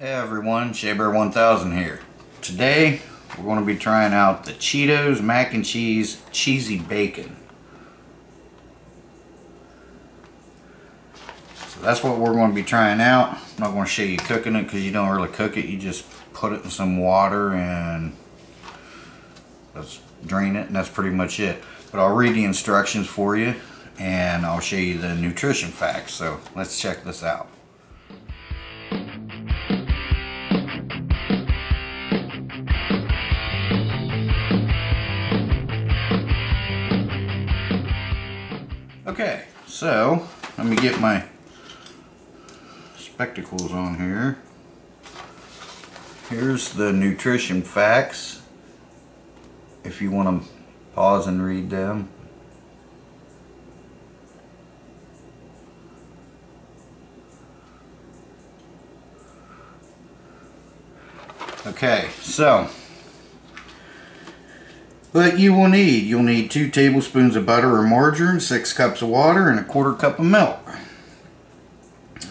Hey everyone, ShaBear1000 here. Today we're going to be trying out the Cheetos Mac and Cheese Cheesy Bacon. So that's what we're going to be trying out. I'm not going to show you cooking it because you don't really cook it. You just put it in some water and let's drain it and that's pretty much it. But I'll read the instructions for you and I'll show you the nutrition facts. So let's check this out. Okay, so let me get my spectacles on here. Here's the nutrition facts. If you want to pause and read them. Okay, so what you will need, you'll need two tablespoons of butter or margarine, six cups of water, and a quarter cup of milk.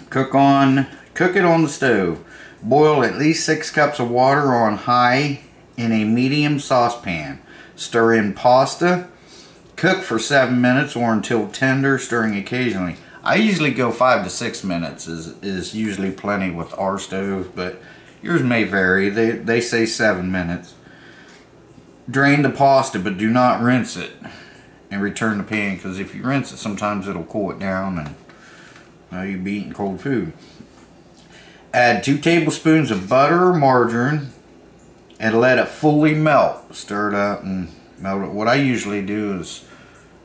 Cook on, cook it on the stove. Boil at least six cups of water on high in a medium saucepan. Stir in pasta. Cook for seven minutes or until tender, stirring occasionally. I usually go five to six minutes is, is usually plenty with our stove, but yours may vary. They, they say seven minutes. Drain the pasta, but do not rinse it. And return the pan, because if you rinse it, sometimes it'll cool it down and now you'll be eating cold food. Add two tablespoons of butter or margarine and let it fully melt. Stir it up and melt it. What I usually do is,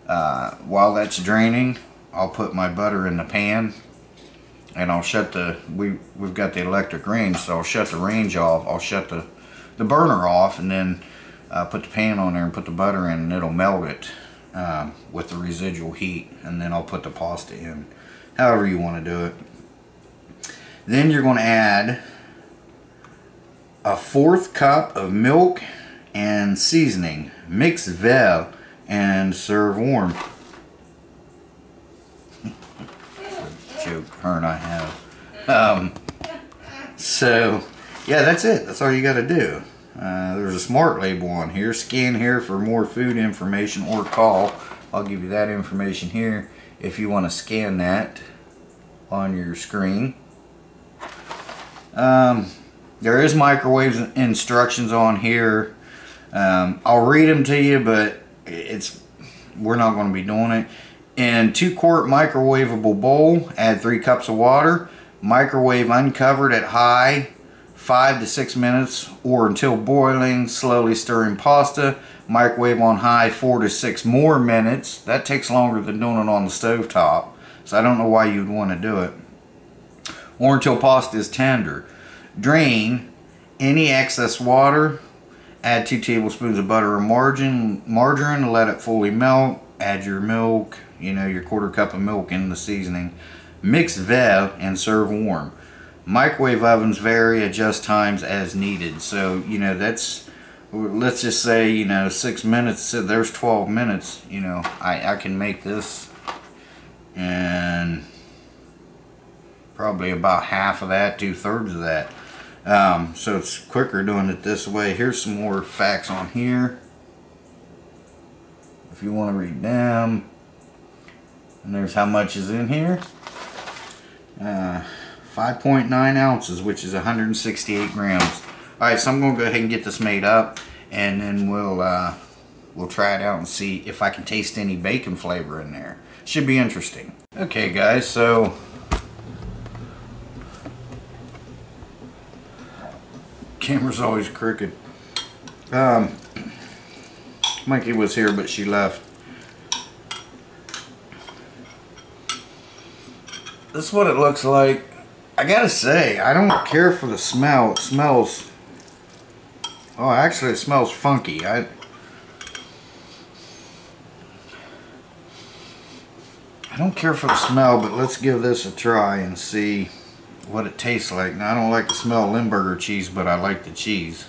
uh, while that's draining, I'll put my butter in the pan and I'll shut the, we, we've got the electric range, so I'll shut the range off. I'll shut the, the burner off and then uh, put the pan on there and put the butter in and it'll melt it um, with the residual heat and then I'll put the pasta in. However you want to do it. Then you're going to add a fourth cup of milk and seasoning. Mix well and serve warm. Joke I have. Um, so yeah that's it. That's all you got to do uh, there's a smart label on here. Scan here for more food information or call. I'll give you that information here if you want to scan that on your screen. Um, there is microwave instructions on here. Um, I'll read them to you, but it's we're not going to be doing it. In two quart microwavable bowl, add three cups of water. Microwave uncovered at high five to six minutes or until boiling, slowly stirring pasta. Microwave on high four to six more minutes. That takes longer than doing it on the stove top. So I don't know why you'd want to do it. Or until pasta is tender. Drain any excess water. Add two tablespoons of butter or margarine, margarine, let it fully melt. Add your milk, you know, your quarter cup of milk in the seasoning. Mix well and serve warm microwave ovens vary adjust times as needed. So you know that's let's just say you know six minutes so there's 12 minutes you know I, I can make this. And probably about half of that two-thirds of that. Um, so it's quicker doing it this way. Here's some more facts on here. If you want to read them. And there's how much is in here. Uh, 5.9 ounces, which is 168 grams. All right, so I'm gonna go ahead and get this made up, and then we'll uh, we'll try it out and see if I can taste any bacon flavor in there. Should be interesting. Okay, guys, so camera's always crooked. Um, Mikey was here, but she left. This is what it looks like. I gotta say, I don't care for the smell. It smells... Oh, actually it smells funky. I... I don't care for the smell, but let's give this a try and see what it tastes like. Now, I don't like the smell of Limburger cheese, but I like the cheese.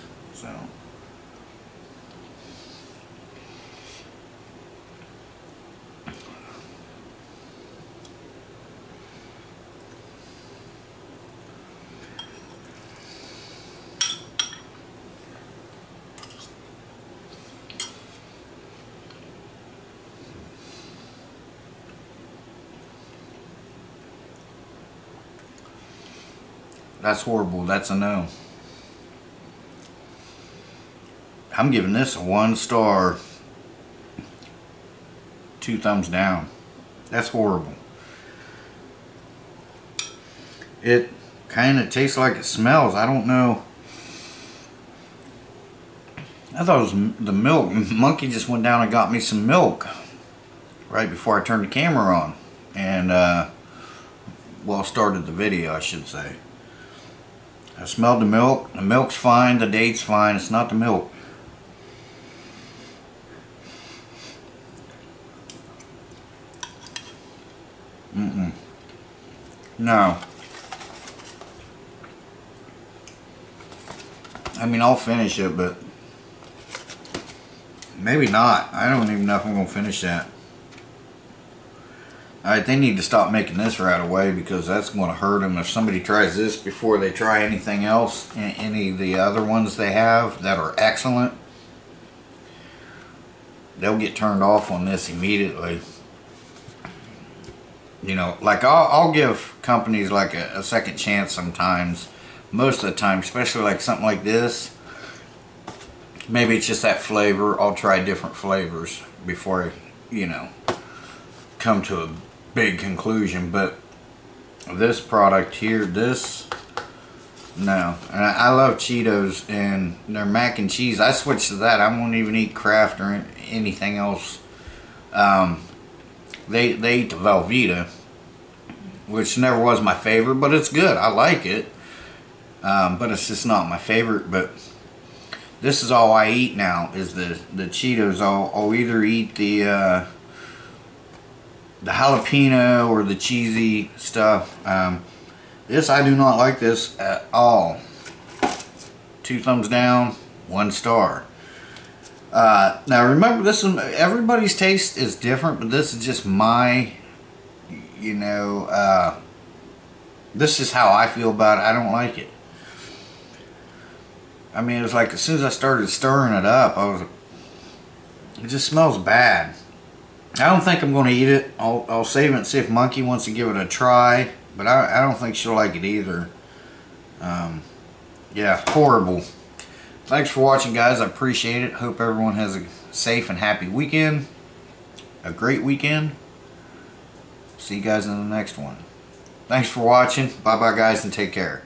That's horrible. That's a no. I'm giving this a one star. Two thumbs down. That's horrible. It kind of tastes like it smells. I don't know. I thought it was the milk. Monkey just went down and got me some milk right before I turned the camera on. And, uh, well, started the video, I should say. I smelled the milk. The milk's fine. The date's fine. It's not the milk. Mm-mm. No. I mean, I'll finish it, but maybe not. I don't even know if I'm going to finish that. They need to stop making this right away because that's going to hurt them if somebody tries this before they try anything else, any of the other ones they have that are excellent. They'll get turned off on this immediately. You know, like I'll, I'll give companies like a, a second chance sometimes. Most of the time, especially like something like this. Maybe it's just that flavor. I'll try different flavors before I, you know, come to a big conclusion, but this product here, this, no. And I, love Cheetos and their mac and cheese. I switched to that. I won't even eat Kraft or anything else. Um, they, they eat the Velveeta, which never was my favorite, but it's good. I like it. Um, but it's just not my favorite, but this is all I eat now is the, the Cheetos. I'll, I'll either eat the, uh, the jalapeno or the cheesy stuff. Um, this, I do not like this at all. Two thumbs down, one star. Uh, now remember, this is everybody's taste is different, but this is just my, you know, uh, this is how I feel about it. I don't like it. I mean, it was like as soon as I started stirring it up, I was, it just smells bad. I don't think I'm going to eat it. I'll, I'll save it and see if Monkey wants to give it a try. But I, I don't think she'll like it either. Um, yeah, horrible. Thanks for watching, guys. I appreciate it. Hope everyone has a safe and happy weekend. A great weekend. See you guys in the next one. Thanks for watching. Bye-bye, guys, and take care.